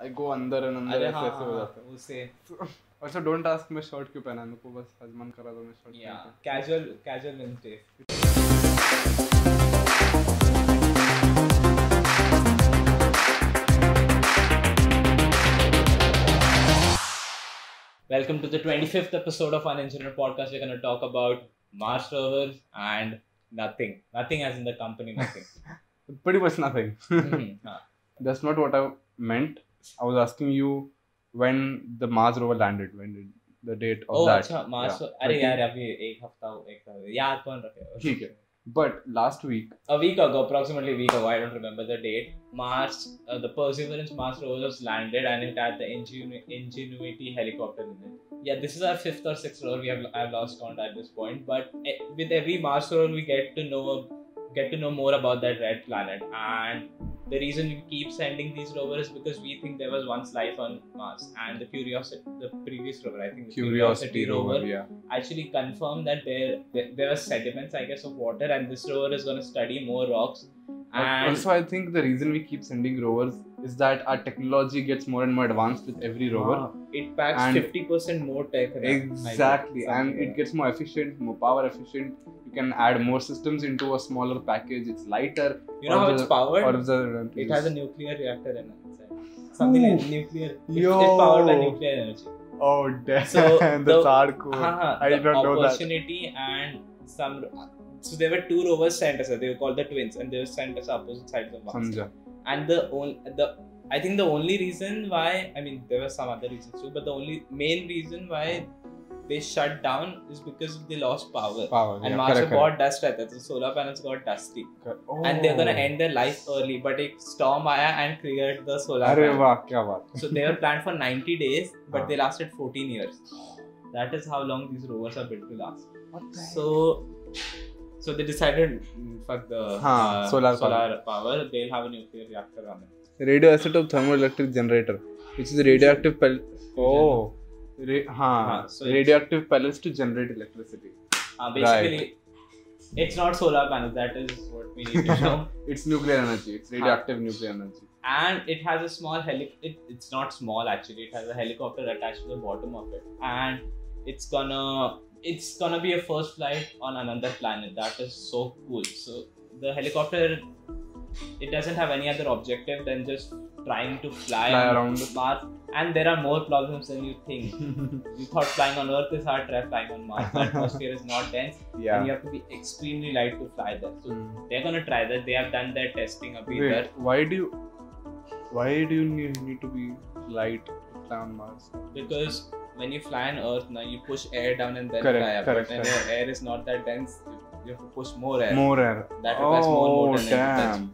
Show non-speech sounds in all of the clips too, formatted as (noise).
I go अंदर and अंदर ऐसे हाँ ऐसे हो हाँ, जाता है उसे अच्छा डोंट आस्क मैं शर्ट क्यों पहना है मेरे को बस आज मन करा तो मैं शर्ट या casual casual Wednesday Welcome to the 25th episode of Unengineered Podcast. We're going to talk about Mars rovers and nothing. Nothing as in the company, nothing. pretty much nothing Mhm. हाँ. that's not what I meant I was asking you when the Mars rover landed when did the date of Oh, that अच्छा Mars Yeah. अरे Twenty- यार अभी एक हफ्ता एक हफ्ता- याद कौन रखेगा ठीक है but last week a week ago, approximately a week ago, I don't remember the date. Mars, uh, the Perseverance Mars rover was landed, and it had the Ingenu- Ingenuity helicopter in it. Yeah, this is our fifth or sixth rover. We have I've lost count at this point, but eh, with every Mars rover, we get to know get to know more about that red planet. And the reason we keep sending these rovers is because we think there was once life on Mars, and the Curiosity, the previous rover, I think the curiosity rover yeah actually confirmed that there there, there were sediments, I guess, of water, and this rover is going to study more rocks. And also, I think the reason we keep sending rovers is that our technology gets more and more advanced with every rover. uh, it packs fifty percent more tech. Exactly, and it gets more efficient, more power efficient. You can add more systems into a smaller package. It's lighter. You know how or it's the- powered? Or the it has a nuclear reactor in it. inside. Something like nuclear. It's, Yo. it's powered by nuclear energy. Oh damn! So, (laughs) that's the- hardcore. Uh-huh, I the did not know that. opportunity and some. So there were two rovers sent us. They were called the twins, and they were sent us opposite sides of Mars. And the only the I think the only reason why I mean there were some other reasons too, but the only main reason why they shut down is because they lost power. Power. And yeah, Mars correct, got dust right there. The solar panels got dusty, correct. Oh. and they're gonna end their life early. But a storm aya and cleared the solar अरे panel. वाह क्या बात So they were planned for 90 days, but Ah. they lasted 14 years. That is how long these rovers are built to last. What the So, so they decided, mm, fuck the uh, Huh, solar solar power. They'll have a nuclear reactor on it. radioisotope thermoelectric generator, which is radioactive pel. Oh. Ra- हाँ, so it's- radioactive pellets to generate electricity. Uh, basically, it's not solar panels. That is what we need to know. (laughs) it's nuclear energy. It's radioactive nuclear energy. and it has a small heli. It, it's not small actually. It has a helicopter attached to the bottom of it, and it's gonna it's gonna be a first flight on another planet. That is so cool. So the helicopter, it doesn't have any other objective than just trying to fly, Fly around. Mars. And there are more problems than you think. You thought flying on Earth is hard, try flying on Mars. The atmosphere is not dense, and you have to be extremely light to fly there. So Mm. they're gonna try that. They have done their testing a bit. Wait, why do you why do you need, need to be light to fly on Mars? because when you fly on Earth now you push air down and then Correct, fly up. correct, but when correct. air is not that dense, you- have to push more air. More air. That requires more Oh, energy. That's- damn.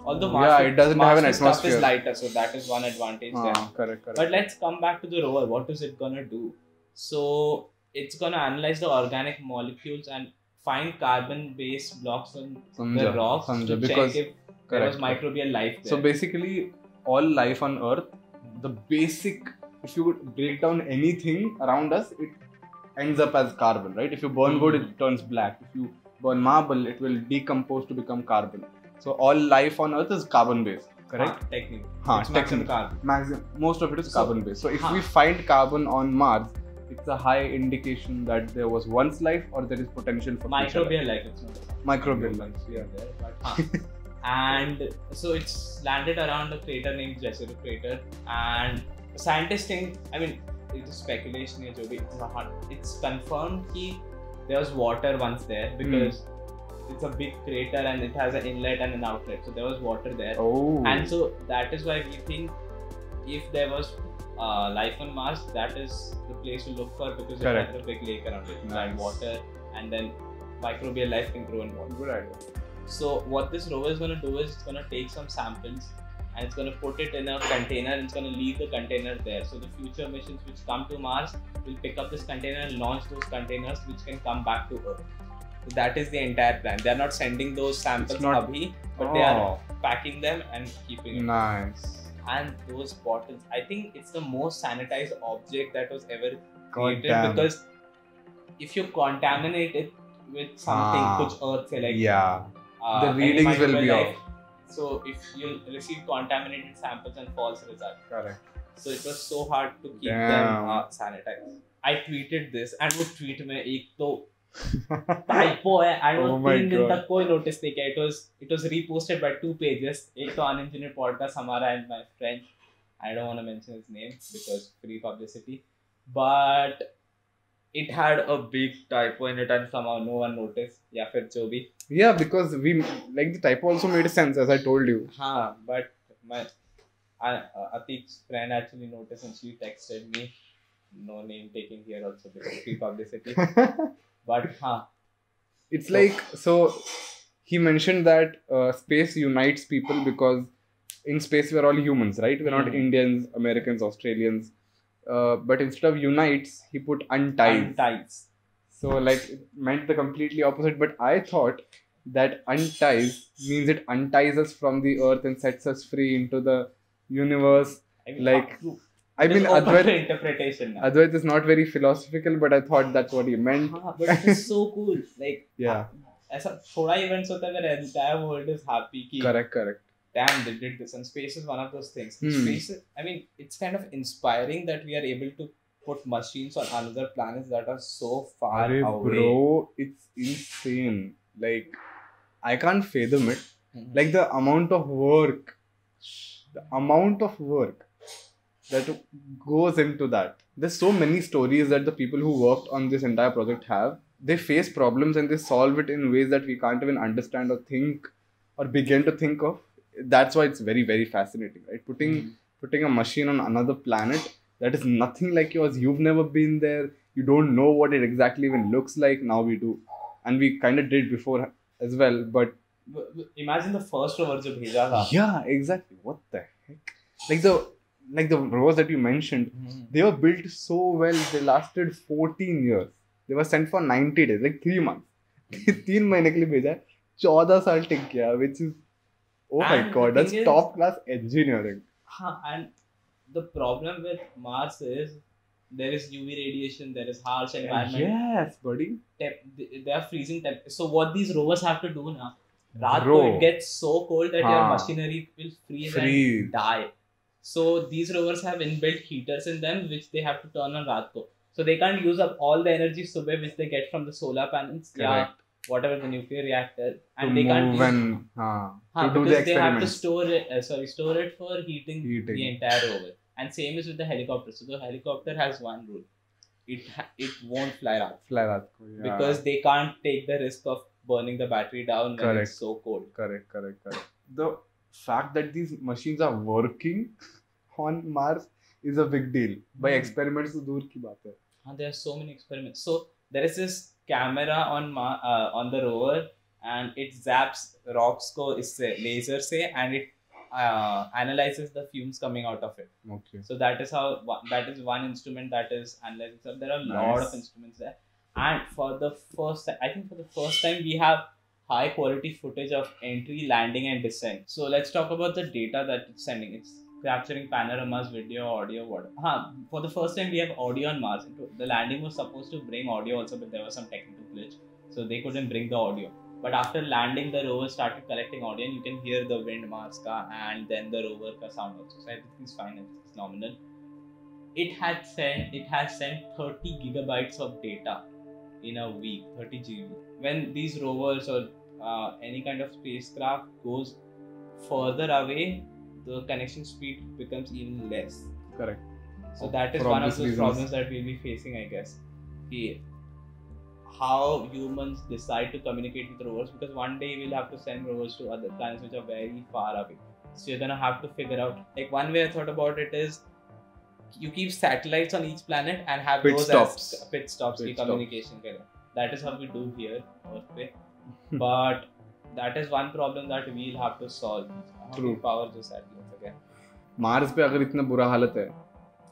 Requires more. Yeah, it doesn't have an Mars' stuff is lighter, so that is one advantage Ah, there. correct, correct. But let's come back to the rover. What is it gonna do? So it's gonna analyze the organic molecules and find carbon-based blocks in the Samjha, rocks samjha, to because check if there was microbial life there. So basically, all life on Earth, the basic, if you would break down anything around us, it ends up as carbon, right? If you burn wood, it turns black. If you burn marble, it will decompose to become carbon. So all life on Earth is carbon based, correct? Technically. It's maximum technically. carbon. Maximum, most of it is So- carbon based. So if we find carbon on Mars, it's a high indication that there was once life or there is potential for Microbial life, life. microbial life. Yeah. there, but, (laughs) and so it's landed around a crater named Jezero crater, and scientists think, I mean, it's speculation, here, Joby. It's, it's confirmed that there was water once there hmm. because it's a big crater and it has an inlet and an outlet, so there was water there, Oh. and so that is why we think if there was uh, life on Mars, that is the place to look for because Correct. it has a big lake around it and water, and then microbial life can grow in water. good idea. So what this rover is going to do is it's going to take some samples and it's going to put it in a container and it's going to leave the container there. So the future missions which come to Mars will pick up this container and launch those containers which can come back to Earth So that is the entire plan. They are not sending those samples not- abhi, but they are Oh, packing them and keeping it. nice. And those bottles, I think it's the most sanitized object that was ever God created damn. because if you contaminate it with something Ah. कुछ earth से like yeah. uh, The any readings will microbial be life, So if you receive contaminated samples and false results. Correct. So it was so hard to keep Damn. them uh, sanitized. I tweeted this and वो tweet में एक तो typo eh. don't oh तीन दिन तक कोई notice. नहीं eh. it was it was reposted by two pages. एक तो unengineered podcast हमारा and my friend. I don't want to mention his name because free publicity. But it had a big typo in it and somehow no one noticed. Yeah because we like the typo also made sense as I told you. But my I, uh, Atique's friend actually noticed and she texted me. No name taken here also because free publicity. (laughs) but huh, it's like so he mentioned that uh, space unites people because in space we're all humans right? We're not Mhm. indians americans australians. Uh, but instead of unites he put unties. Unties. so like it meant the completely opposite. But i thought that unties means it unties us from the earth and sets us free into the universe. I mean, Like, i it is mean open to Advait, interpretation now. Advait is not very philosophical but i thought that's what he meant हाँ, but it's so cool. Like yeah ऐसा थोड़ा events होता है where entire world is happy कि correct correct damn they did this and space is one of those things. Hmm. Space is, I mean it's kind of inspiring that we are able to put machines on another planets that are so far Arey, away. bro, it's insane. Like, I can't fathom it. Mhm. Like the amount of work, the amount of work that goes into that. There's so many stories that the people who worked on this entire project have. They face problems and they solve it in ways that we can't even understand or think or begin to think of. That's why it's very, very fascinating, right? Putting mm. putting a machine on another planet that is nothing like yours. You've never been there. You don't know what it exactly even looks like. Now we do. And we kind of did before as well. But imagine the first rover. Yeah, exactly. What the heck? Like the like the rows that you mentioned, Mhm. they were built so well. They lasted 14 years. They were sent for 90 days, like three months. तीन महीने के लिए भेजा है, 14 साल टिक गया, which is oh my And the god, that's thing is- top class engineering. Huh, and the problem with Mars is there is UV radiation, there is harsh environment. Yes, buddy. Temp- they they are freezing temp. So what these rovers have to do now? Raat Bro. ko it gets so cold that your हाँ. machinery will freeze, Freeze. and die. So these rovers have inbuilt heaters in them, which they have to turn on Ratko. So they can't use up all the energy subay which they get from the solar panels. Yeah, whatever the nuclear reactor, and to they can't move and uh, to do the experiments. they have to store it. Uh, sorry, store it for heating, heating. the entire rover. And same is with the helicopter. So the helicopter has one rule: it it won't fly up. Fly up, yeah. Because they can't take the risk of burning the battery down correct. when it's so cold. Correct, correct, correct. The fact that these machines are working (laughs) on Mars is a big deal. By Hmm. experiments तो दूर की बात है. And there are so many experiments. So there is this camera on Ma- uh, on the rover, and it zaps rocks को इससे laser से, and it uh, analyzes the fumes coming out of it. Okay. So that is how one- that is one instrument that is analyzing. So there are a lot Nice. of instruments there, and for the first time, I think for the first time we have high quality footage of entry, landing, and descent. So let's talk about the data that it's sending. It's capturing panoramas, video, audio, whatever. Huh, for the first time we have audio on Mars. The landing was supposed to bring audio also, but there was some technical glitch, so they couldn't bring the audio. But after landing, the rover started collecting audio, and you can hear the wind Mars ka and then the rover ka sound also. So everything's fine. It's nominal. It had sent it has sent 30 gigabytes of data in a week, 30 GB. When these rovers or uh, any kind of spacecraft goes further away, the connection speed becomes even less. Correct. So that is one of the problems that we'll be facing, I guess. Here. how humans decide to communicate with rovers because one day we'll have to send rovers to other planets which are very far away. So you're gonna have to figure out like one way I thought about it is you keep satellites on each planet and have pit those stops. as pit stops pit communication. Stops. That is how we do here, Earth but that is one problem that we'll have to solve. True. Power जो satellites again. Mars पे अगर इतना बुरा हालत है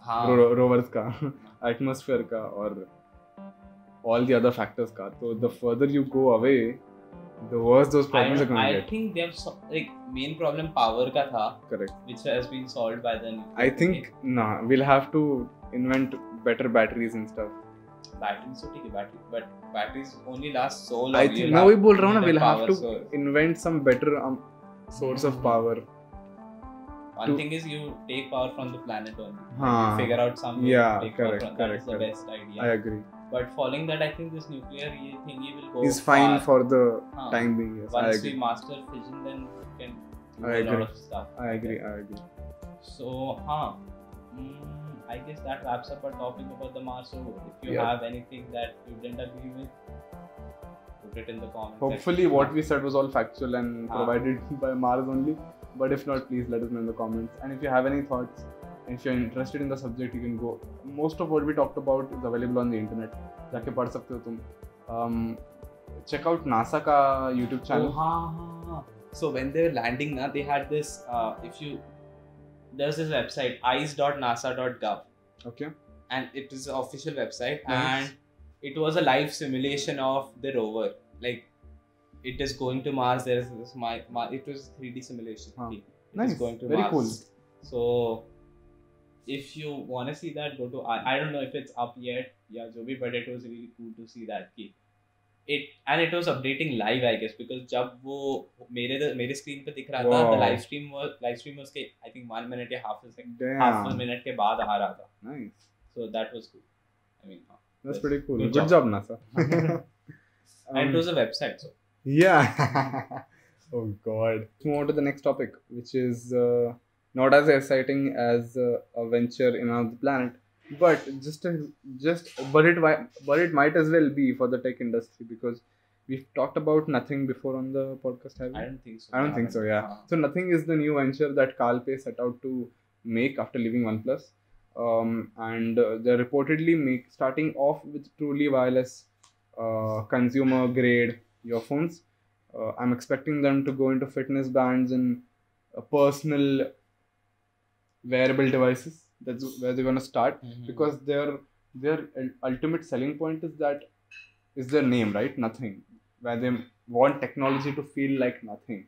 हाँ. रो, rovers का atmosphere का और all the other factors का तो the further you go away the worse those problems I, are going I to get I think they have so, like main problem power का था correct which has been solved by the I think nah we'll have to invent better batteries and stuff batteries तो ठीक है battery but batteries only last so long I You'll मैं वही बोल रहा हूँ ना power source. invent some better um, source of Mhm. power. One thing is you take power from the planet only. Huh. You figure out some Yeah, take power correct, from. That correct, is the best idea. I agree. But following that, I think this nuclear e- thingy will go. Is fine far. for the Huh. time being. Yes, once I agree. we master fission, then we can do I a agree. lot of stuff. I agree. I agree. So, huh. Mm, I guess that wraps up our topic about the Mars rover. If you Yeah. have anything that you didn't agree with, put it in the comments. Hopefully, what we said was all factual and Ah. provided (laughs) by Mars only. But if not, please let us know in the comments. And if you have any thoughts, and if you're interested in the subject, you can go. Most of what we talked about is available on the internet. जाके पढ़ सकते हो तुम. Um, check out NASA का YouTube Oh, channel. ha, ha, ha. So when they were landing, na, they had this. Uh, if you there's this website ice.nasa.gov, Okay. and it is an official website, Nice. and it was a live simulation of the rover. Like it is going to Mars. There is this my, my it was 3D simulation. Huh. It is Nice. going to Very Mars. cool. So if you want to see that, go to I, I don't know if it's up yet. Yeah, Joby, but it was really cool to see that. Ki it and it was updating live, I guess, because जब वो मेरे मेरे screen पे दिख रहा था, Wow. the live stream was live stream was के I think one minute या half a second, Damn. half a minute के बाद आ रहा था. Nice. So that was cool. I mean, हाँ. That's Yes. pretty cool. Good Good, job. job. NASA. (laughs) and it Um, was a website. So Yeah. (laughs) oh God. Let's move on to the next topic, which is uh, not as exciting as uh, a venture in another planet, but just a, just but it but it might as well be for the tech industry because we've talked about nothing before on the podcast. Have we? I don't think so. I don't think so. Yeah. हाँ. So nothing is the new venture that Carl Pei set out to make after leaving OnePlus, um, and uh, they're reportedly make starting off with truly wireless, uh, consumer grade earphones. Uh, I'm expecting them to go into fitness bands and uh, personal wearable devices. That's where they're gonna start Mhm. because their their ultimate selling point is that is their name right nothing where they want technology to feel like nothing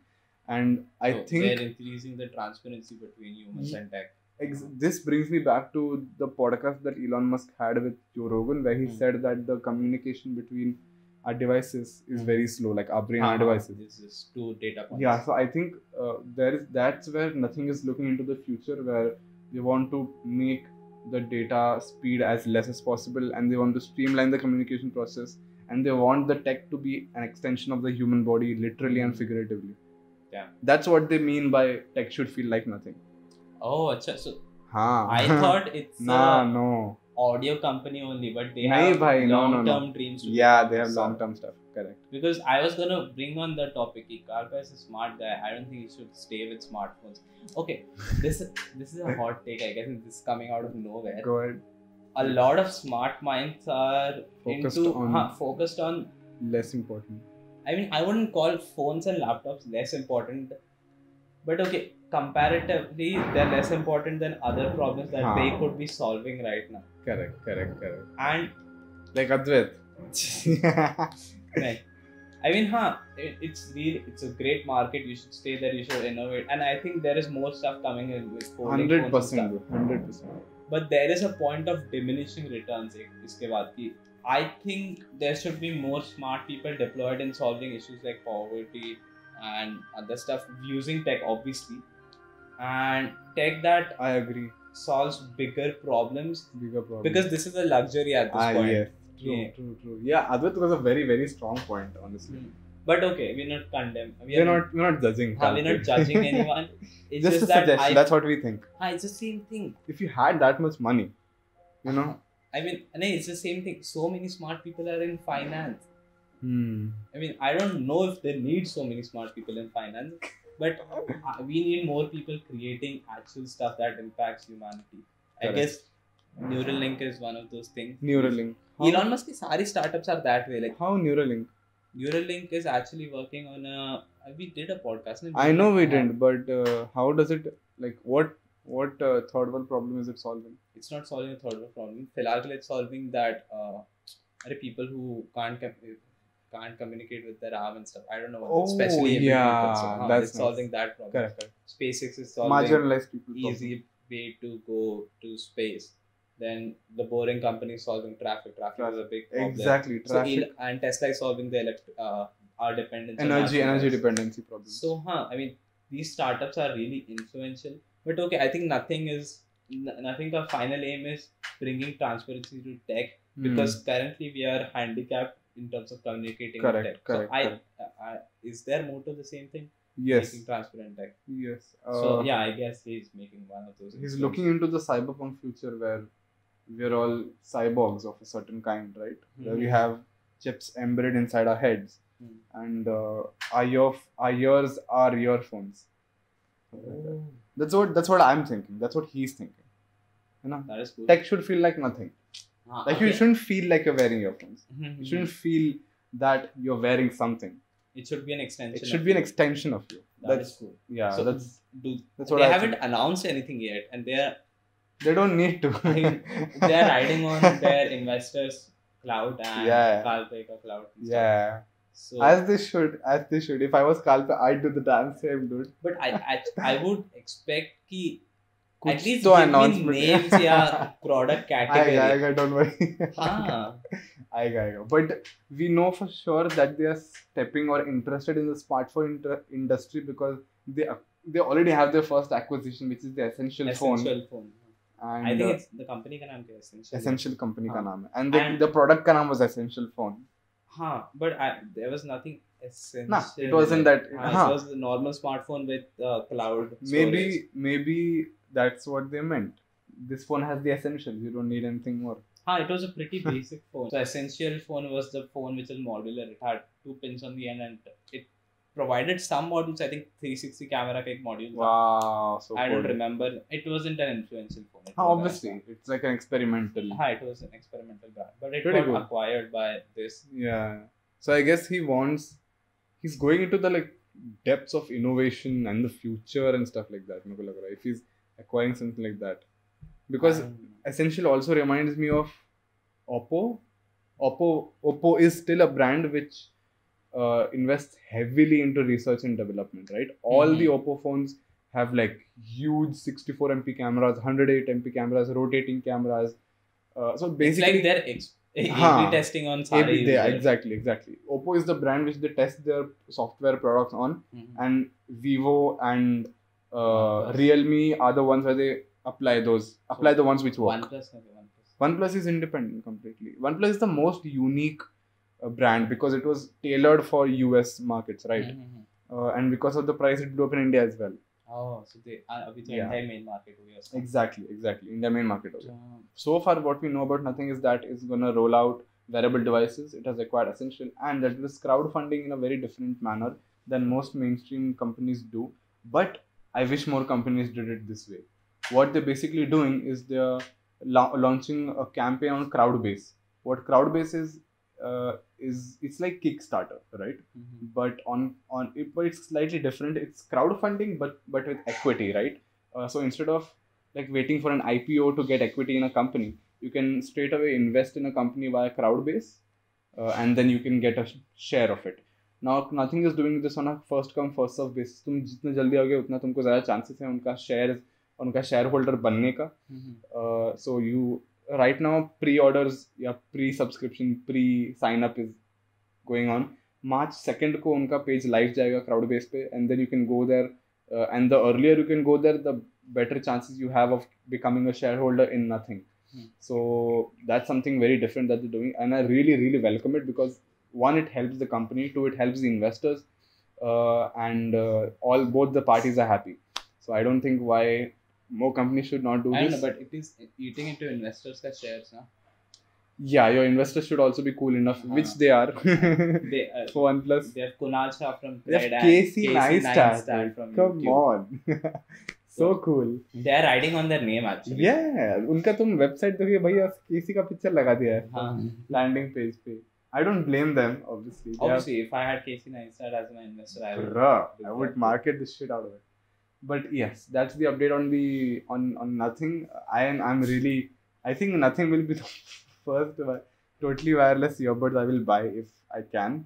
and i So think they're increasing the transparency between humans and tech. ex- this brings me back to the podcast that elon musk had with joe rogan where he Hmm. said that the communication between our devices is Hmm. very slow like our brain and our devices This is two data points. yeah so i think uh, there is that's where nothing is looking into the future where they want to make the data speed as less as possible and they want to streamline the communication process and they want the tech to be an extension of the human body literally and hmm. figuratively Yeah. that's what they mean by tech should feel like nothing Oh, acha, so हाँ I (laughs) thought it's nah no audio company only, but they have bhai, no, no, no. long-term dreams. Yeah they have long term stuff correct Because I was gonna bring on the topic. Ki Carl Pei is a smart guy. I don't think he should stay with smartphones. Okay, this this is a hot (laughs) take. I guess and this is coming out of nowhere. go ahead A lot of smart minds are Focused into on- huh, focused on. less important I mean, I wouldn't call phones and laptops less important, but okay, comparatively, they're less important than other problems that Huh. they could be solving right now. correct correct correct And like Advait (laughs) Right. I mean, huh? It, it's really it's a great market. You should stay there. You should innovate, and I think there is more stuff coming in with folding hundred phones and percent stuff. hundred percent But there is a point of diminishing returns. एक इसके बाद की I think there should be more smart people deployed in solving issues like poverty and other stuff using tech, obviously, and tech that I agree. solves bigger problems Bigger problem. because this is a luxury at this ah, point. yes. True, Yeah. true, true. Yeah, Advait was a very, very strong point, honestly. But okay, we're not condemn. We We're not, we're not judging. We're not judging (laughs) anyone. It's just, just, a that suggestion. I, That's what we think. Ah, it's the same thing. If you had that much money, you know. I mean, no, it's the same thing. So many smart people are in finance. Hmm. I mean, I don't know if they need so many smart people in finance, but uh, we need more people creating actual stuff that impacts humanity. I guess Neuralink is one of those things. Neuralink. How Elon Musk's sari startups are that way. Like how Neuralink? Neuralink is actually working on a. Uh, we did a podcast. I know we didn't, but uh, how does it like what what uh, third world problem is it solving? It's not solving a third world problem. Filagil it's solving that uh, are people who can't uh, can't communicate with their arm and stuff. I don't know. What oh, especially yeah, people, so that's it's nice. solving that problem. Correct. SpaceX is solving marginalized people. Easy problem. way to go to space. Then the boring company solving traffic. Traffic is a big problem. Exactly. Traffic. El- and Tesla is solving the elect- uh, our dependence on energy energy dependency problem. So, huh? I mean, these startups are really influential. But okay, I think nothing is nothing. The final aim is bringing transparency to tech Hmm. because currently we are handicapped in terms of communicating Correct, with tech. correct, so I, correct. I, is there more to the same thing? yes, Making transparent tech. yes. so Uh, yeah, I guess he's making one of those. he's looking into the cyberpunk future where we're all cyborgs of a certain kind, right? Where we Mhm. have chips embedded inside our heads, Hmm. and uh, our ear, our ears are earphones. Oh, That's what that's what I'm thinking. That's what he's thinking. You know, that is cool. tech should feel like nothing. Ah, Like you shouldn't feel like you're wearing earphones. Mhm. You shouldn't feel that you're wearing something. It should be an extension. It should of be an you. extension of you. That That's is cool. yeah. So that's do that's they what I haven't think. announced anything yet, and they are They don't need to. (laughs) they are riding on their investors' cloud and Yeah. Kalpika cloud. and stuff. yeah. So, As they should. As they should. If I was Kalpa, I'd do the damn same, dude. but I, I I would expect कि कुछ at least तो give me announcement. names या (laughs) product आएगा category. आएगा don't worry हाँ. आएगा आएगा but we know for sure that they are stepping or interested in the smartphone inter- industry because they they already have their first acquisition which is the essential, phone Essential phone. and I think uh, it's the company का नाम क्या है? Essential. essential company का हाँ. नाम है and the, And- the product का नाम was essential phone हाँ, but I, there was nothing essential. nah it wasn't that हाँ, huh. It was the normal smartphone with uh, cloud. maybe storage. maybe that's what they meant this phone has the essentials you don't need anything more हाँ, it was a pretty basic (laughs) phone. So essential phone was the phone which was modular. It had two pins on the end and it provided some modules. I think 360 camera ka module. Wow, so I cool. don't remember. It wasn't an influential phone. It ah, obviously, it's like an experimental. Hi, it was an experimental brand, but it Pretty got cool. acquired by this. Yeah. So I guess he wants. He's going into the like depths of innovation and the future and stuff like that. If he's acquiring something like that, because um, Essential also reminds me of Oppo. Oppo Oppo is still a brand which uh, invests heavily into research and development, right? All mm-hmm. the Oppo phones have like huge 64 MP cameras, 108 MP cameras, rotating cameras. Uh, so basically, it's like they're ex- A-B testing on A-B, they, exactly exactly Oppo is the brand which they test their software products on, mm-hmm. and Vivo and uh, OnePlus. Realme are the ones where they apply those apply so, the ones which work. OnePlus, OnePlus. OnePlus is independent completely. OnePlus is the most unique brand because it was tailored for US markets, right? Mm-hmm. Uh, and because of the price, it blew up in India as well. Oh, so they uh, with yeah. India main market Exactly, exactly. India main market. Yeah. So far, what we know about nothing is that it's gonna roll out wearable devices. It has acquired Essential, and that is crowdfunding in a very different manner than most mainstream companies do. But I wish more companies did it this way. What they're basically doing is they're la- launching a campaign on Crowdbase. What Crowdbase is uh, is it's like Kickstarter, right? mhm. But on on it, but it's slightly different. It's crowdfunding, but but with equity, right? Uh, so instead of like waiting for an IPO to get equity in a company, you can straight away invest in a company via Crowdbase, uh, and then you can get a sh- share of it. Now, nothing is doing this on a first come first serve basis. तुम जितने जल्दी आओगे उतना तुमको ज़्यादा chances है उनका share उनका shareholder होल्डर बनने का Mhm. uh, so you right now pre-orders या pre-subscription pre-sign up is going on march 2nd को उनका पेज लाइव जाएगा crowdbase पे and then you can go there uh, and the earlier you can go there the better chances you have of becoming a shareholder in nothing Hmm. so that's something very different that they're doing and i really really welcome it because one it helps the company two it helps the investors uh, and uh, all both the parties are happy so i don't think why more companies should not do I this know, but it is eating into investors' shares, na? Yeah, your investors should also be cool enough, Uh-huh. which they are. They uh, For OnePlus, they have Kunal Shah from they have Casey Neistat. Neistat from Come YouTube. on, so cool. They are riding on their name actually. Yeah, उनका तुम website देखिए भैया केसी का picture लगा दिया है हाँ. Landing page पे I don't blame them, obviously. They Obviously, if I had Casey Neistat as my investor, I have, would. Bruh, I would market the shit out of it. But yes, that's the update on the on on nothing. I am I'm really I think nothing will be (laughs) the first totally wireless earbuds I will buy if I can.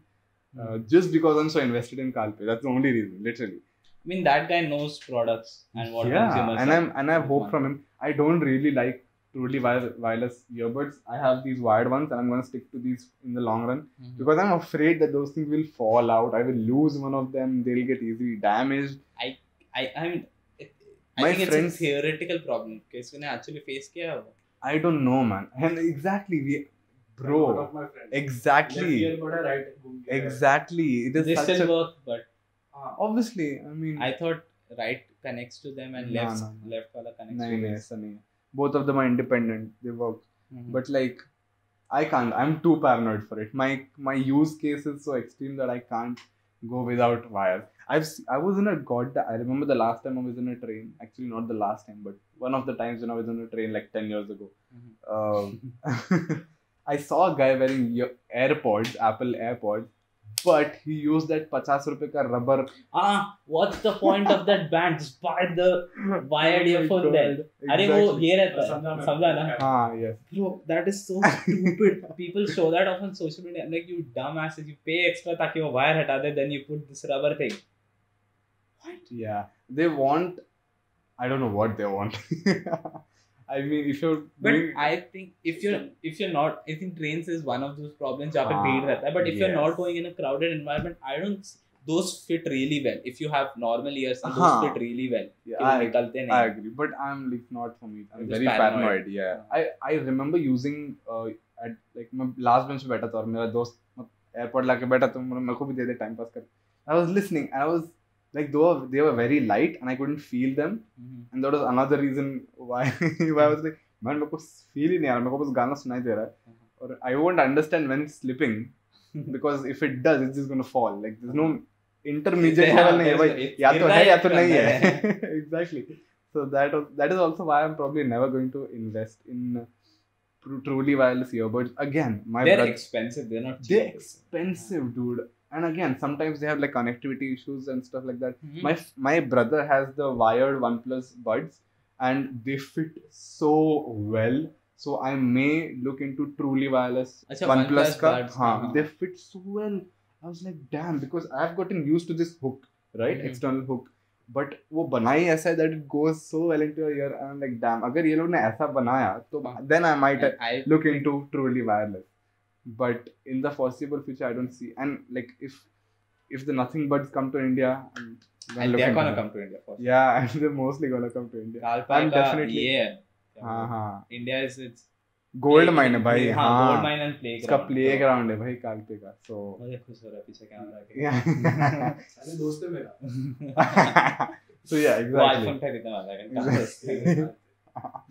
Uh, just because I'm so invested in Carl Pei. That's the only reason, literally. I mean, that guy knows products and what yeah, consumers. and I'm and I have hope from him. I don't really like truly wire- wireless earbuds. I have these wired ones, and I'm gonna stick to these in the long run Mhm. because I'm afraid that those things will fall out. I will lose one of them. They'll get easily damaged. I I I mean, I My think friends, it's a theoretical problem. Okay, I actually face kiya. I don't know, man. And exactly, we, bro. Exactly. Right exactly. It is they still a, work, but uh, obviously, I mean. I thought right connects to them and left nah, nah. left wala connects nah, to them. Both of them are independent. They work, mm-hmm. but like. I can't. I'm too paranoid for it. My my use case is so extreme that I can't go without wires. I've se- I was in a god. I remember the last time I was in a train. Actually, not the last time, but one of the times when I was in a train like ten years ago. Mhm. Um, (laughs) (laughs) I saw a guy wearing ear- AirPods, Apple AirPods, but he used that 50 rupees ka rubber. ah, what's the point of that band? Just buy the wired Oh my earphone God. then. अरे वो Exactly. ये रहता है समझा मैं। समझा ना हाँ, yes. Bro, that is so stupid. People show that off on social media. I'm like, you dumbasses, you pay extra ताकि वो wire हटा दे, then you put this rubber thing. Yeah. They want. I don't know what they want. (laughs) I mean, if you're. But doing- I think if you're if you're not, I think trains is one of those problems जहाँ पे हाँ, भीड़ रहता है. But if you're yes. not going in a crowded environment, I don't. Those fit really well. If you have normal ears, and those हाँ. fit really well. yeah, कि वो I, निकलते I नहीं. agree, but I'm like not for me. I'm You're very just paranoid. paranoid. Yeah, I I remember using uh, at like मैं last bench पे बैठा था और मेरा दोस्त एयरपोर्ट लाके बैठा तो मेरे मेरे को भी दे दे टाइम पास कर. I was listening and I was like though they were very light and I couldn't feel them Mhm. and that was another reason why (laughs) why I was like man मेरे को feel ही नहीं आ रहा मेरे को बस गाना सुनाई दे रहा है और I won't understand when it's slipping (laughs) because if it does it's just gonna fall like there's no intermediate Yeah, level नहीं है there's- भाई it's या तो गिर रहा है है या या तो फिर नहीं अंदर (laughs) है exactly so that was, that is also why I'm probably never going to invest in tru- truly wireless earbuds again my They're brother expensive. They're not cheap. they're expensive dude and again sometimes they have like connectivity issues and stuff like that Mhm. my my brother has the wired OnePlus buds, and they fit so well. So I may look into truly wireless अच्छा, OnePlus OnePlus का. buds, हाँ, हाँ. they fit so well. I was like, damn, because I've gotten used to this hook, right? Mhm. External hook. But वो बनाई ऐसा है that it goes so well into your ear. And I'm like, damn, अगर ये लोग ने ऐसा बनाया तो हाँ. then I might And I look into truly wireless. But in the foreseeable future, I don't see. And like if if the nothing buds come to India, I'm and look they're gonna that. come to India for sure. Yeah, and they're mostly gonna come to India. I'm का definitely- ये है हाँ हाँ India is it's gold mine है भाई हाँ gold हाँ mine and play इसका प्ले ग्राउंड है भाई कालपे का सो मुझे खुश हो रहा है पीछे कैमरा के अरे दोस्त है मेरा so yeah वो आईफोन exactly खरीदने वाला है से?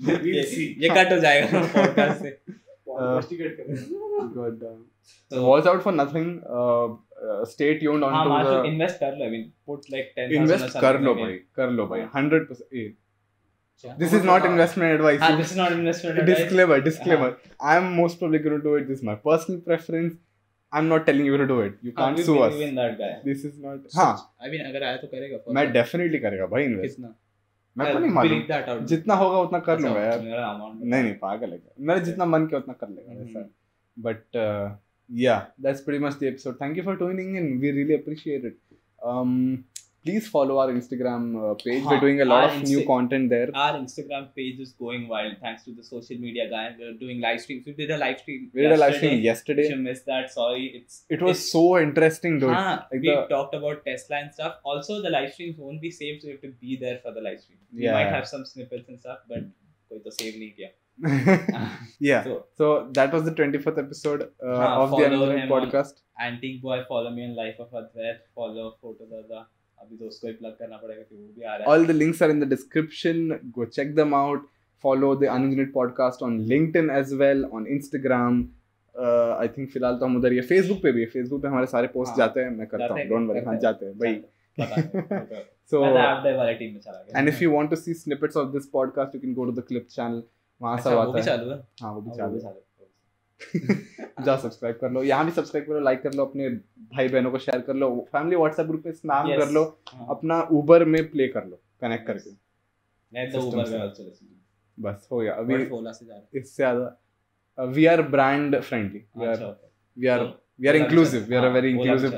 ये. ये कट हो जाएगा पॉडकास्ट से good walls out for nothing stay tuned on to the invest कर लो I mean put like 10 invest कर लो भाई कर लो भाई 100% this is not investment advice. Ah, this is not investment advice. Disclaimer, disclaimer. Uh-huh. I am most probably going to do it. This is my personal preference. I'm not telling you to do it. You can't sue us. That guy. This is not. हाँ. I mean अगर आया तो करेगा. मैं definitely करेगा भाई invest. कितना? मैं तो नहीं मालूम। जितना होगा उतना कर लूँगा यार। नहीं नहीं पागल है। मेरे जितना मन किया उतना कर लेगा but yeah that's pretty much the episode thank you for tuning in we really appreciate it please follow our instagram uh, page we're हाँ, doing a lot our of new Insta- content there Our Instagram page is going wild thanks to the social media guy. We're doing live streams. We did a live stream. we did a live stream yesterday. yesterday If you missed that, sorry. It's it was it's- so interesting dude हाँ, like we the- talked about Tesla and stuff. Also, the live streams won't be saved, so you have to be there for the live stream. We Yeah. might have some snippets and stuff, but कोई तो save नहीं किया. (laughs) yeah So, so that was the 24th episode uh, हाँ, of the follow Unlimited him on- podcast Antique Boy, follow me on Life of Advair. Follow Photo Dada. अभी तो उसको ही plug करना पड़ेगा कि वो भी आ रहा है। All the links are in the description go check them out follow the ununit podcast on LinkedIn as well on Instagram I think फ़िलहाल तो हम उधर ये फेसबुक पे भी है। फेसबुक पे हमारे सारे पोस्ट हाँ। जाते हैं। मैं करता हूँ। डोंट वरी हाँ जाते हैं। भाई सो वाले टीम में चला गया। And if you want to see snippets of this podcast you can go to the clip channel वहाँ से आता है। हाँ? वो भी हाँ, चालू है। (laughs) जा सब्सक्राइब कर लो। यहाँ भी सब्सक्राइब करो लाइक कर लो अपने भाई बहनों को शेयर कर लो। फैमिली व्हाट्सएप ग्रुप में स्नैप Yes. कर लो हाँ. अपना उबर में प्ले कर लो कनेक्ट करके। तो. बस हो गया। अभी. इससे ज़्यादा we are brand friendly we are we are inclusive we are a very inclusive भी